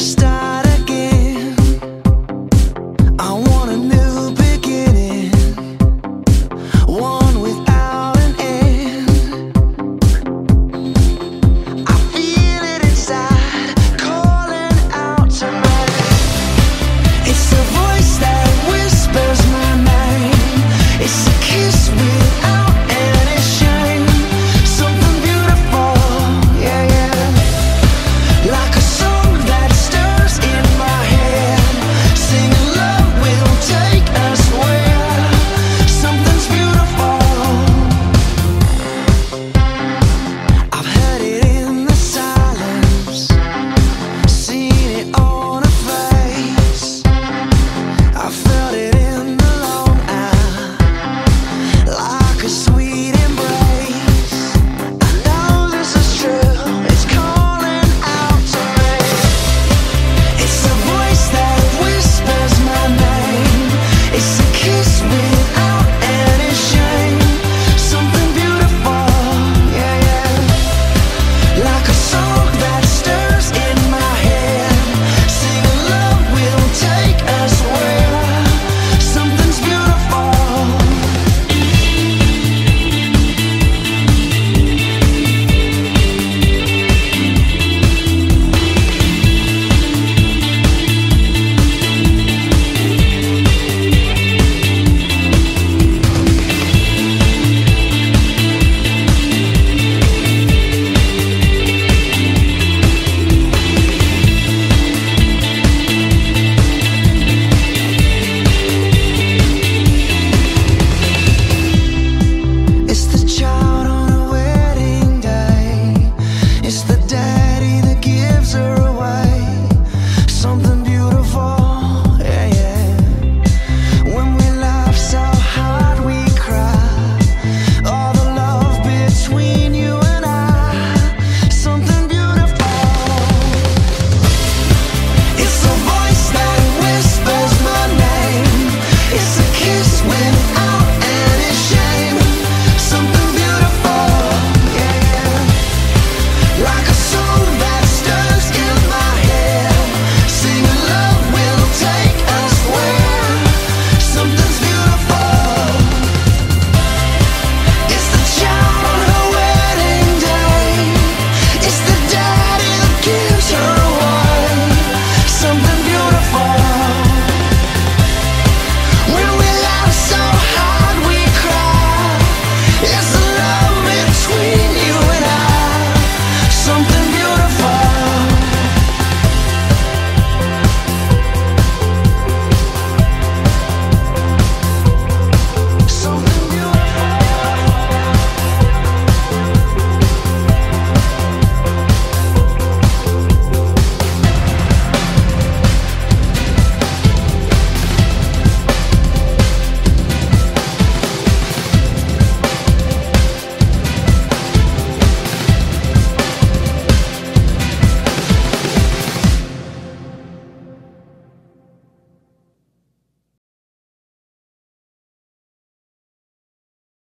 star